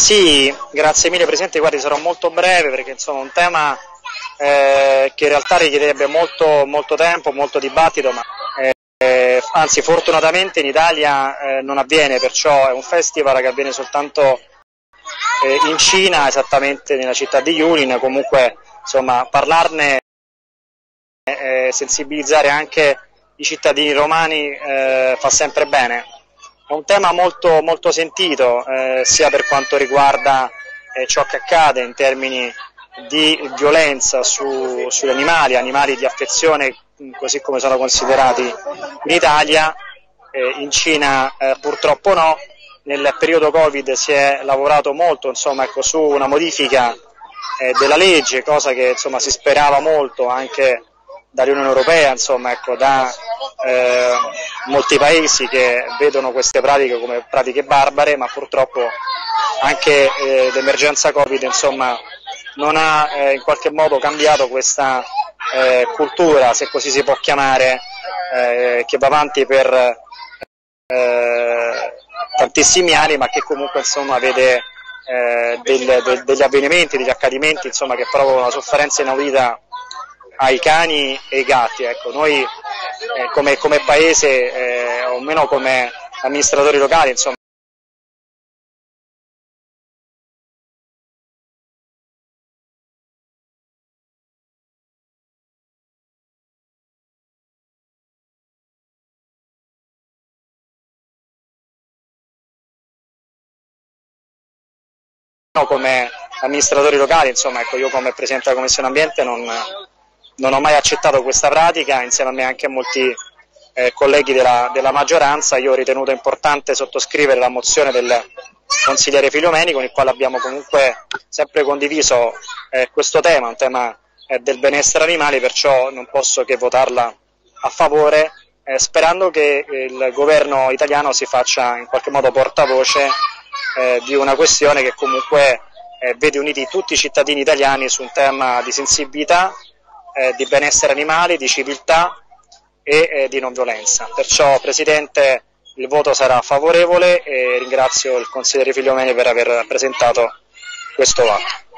Sì, grazie mille Presidente, guardi sarò molto breve perché insomma è un tema eh, che in realtà richiederebbe molto, molto tempo, molto dibattito, ma eh, anzi fortunatamente in Italia eh, non avviene, perciò è un festival che avviene soltanto eh, in Cina, esattamente nella città di Yulin, comunque insomma parlarne e eh, sensibilizzare anche i cittadini romani eh, fa sempre bene. È un tema molto, molto sentito, eh, sia per quanto riguarda eh, ciò che accade in termini di violenza su, sugli animali, animali di affezione così come sono considerati in Italia, eh, in Cina eh, purtroppo no. Nel periodo Covid si è lavorato molto insomma, ecco, su una modifica eh, della legge, cosa che insomma, si sperava molto anche dall'Unione Europea, insomma, ecco, da eh, molti paesi che vedono queste pratiche come pratiche barbare, ma purtroppo anche eh, l'emergenza Covid insomma, non ha eh, in qualche modo cambiato questa eh, cultura, se così si può chiamare, eh, che va avanti per tantissimi anni, ma che comunque insomma, vede del, del, degli avvenimenti, degli accadimenti insomma, che provocano una sofferenza inaudita ai cani e ai gatti. Ecco, noi eh, come, come, paese, eh, o meno come amministratori locali, insomma, come amministratori locali, insomma, ecco, io come Presidente della Commissione Ambiente non, non ho mai accettato questa pratica, insieme a me anche molti eh, colleghi della, della, maggioranza, io ho ritenuto importante sottoscrivere la mozione del consigliere Filiomeni con il quale abbiamo comunque sempre condiviso eh, questo tema, un tema eh, del benessere animale, perciò non posso che votarla a favore, eh, sperando che il governo italiano si faccia in qualche modo portavoce eh, di una questione che comunque eh, vede uniti tutti i cittadini italiani su un tema di sensibilità eh, di benessere animale, di civiltà e eh, di non violenza. Perciò Presidente il voto sarà favorevole e ringrazio il consigliere Figliomeni per aver presentato questo atto.